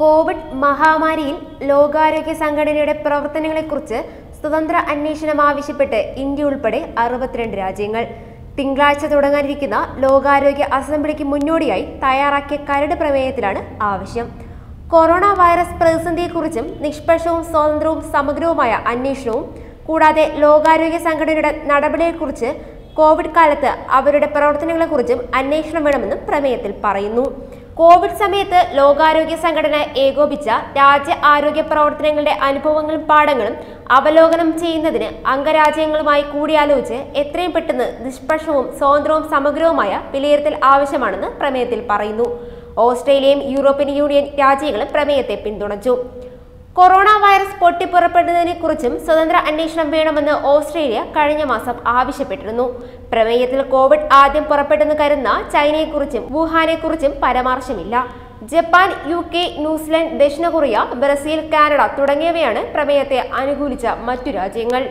Covid മഹാമാരിയിൽ ലോകാരോഗ്യ സംഘടനയുടെ പ്രവർത്തനങ്ങളെക്കുറിച്ച് സ്വതന്ത്ര അന്വേഷണം ആവശ്യപ്പെട്ട് ഇന്ത്യ ഉൾപ്പെടെ അറുപത്തിരണ്ട് രാജ്യങ്ങൾ. തിങ്കളാഴ്ച തുടങ്ങാനിരിക്കുന്ന ലോകാരോഗ്യ അസംബ്ലിക്ക് മുന്നോടിയായി തയ്യാറാക്കിയ കരട് പ്രമേയത്തിലാണ് ആവശ്യം. കൊറോണ വൈറസ് പ്രതിസന്ധിയെക്കുറിച്ചും നിഷ്പക്ഷവും സ്വതന്ത്രവും സമഗ്രവുമായ അന്വേഷണവും കൂടാതെ ലോകാരോഗ്യ സംഘടനയുടെ നടപടിയെക്കുറിച്ച് കോവിഡ് കാലത്ത് അവരുടെ പ്രവർത്തനങ്ങളെക്കുറിച്ചും അന്വേഷണം വേണമെന്നും പ്രമേയത്തിൽ പറയുന്നു. കോവിഡ് സമയത്ത് ലോകാരോഗ്യ സംഘടന ഏകോപിച്ച രാജ്യ ആരോഗ്യ പ്രവർത്തനങ്ങളുടെ അനുഭവങ്ങളും പാഠങ്ങളും അവലോകനം ചെയ്യുന്നതിന് അംഗരാജ്യങ്ങളുമായി കൂടിയാലോചിച്ച് എത്രയും പെട്ടെന്ന് നിഷ്പക്ഷവും സ്വതന്ത്രവും സമഗ്രവുമായ വിലയിരുത്തൽ ആവശ്യമാണെന്ന് പ്രമേയത്തിൽ പറയുന്നു. ഓസ്ട്രേലിയയും യൂറോപ്യൻ യൂണിയൻ രാജ്യങ്ങളും പ്രമേയത്തെ പിന്തുണച്ചു. കൊറോണ വൈറസ് പൊട്ടിപ്പുറപ്പെടുന്നതിനെക്കുറിച്ചും സ്വതന്ത്ര അന്വേഷണം വേണമെന്ന് ഓസ്ട്രേലിയ കഴിഞ്ഞ മാസം ആവശ്യപ്പെട്ടിരുന്നു. പ്രമേയത്തിൽ കോവിഡ് ആദ്യം പുറപ്പെട്ടെന്ന് കരുതുന്ന ചൈനയെക്കുറിച്ചും വുഹാനെക്കുറിച്ചും പരാമർശമില്ല. Japan U K New Zealand ദക്ഷിണ കൊറിയ ബ്രസീൽ കാനഡ തുടങ്ങിയവയാണ് പ്രമേയത്തെ അനുകൂലിച്ച മറ്റു രാജ്യങ്ങൾ.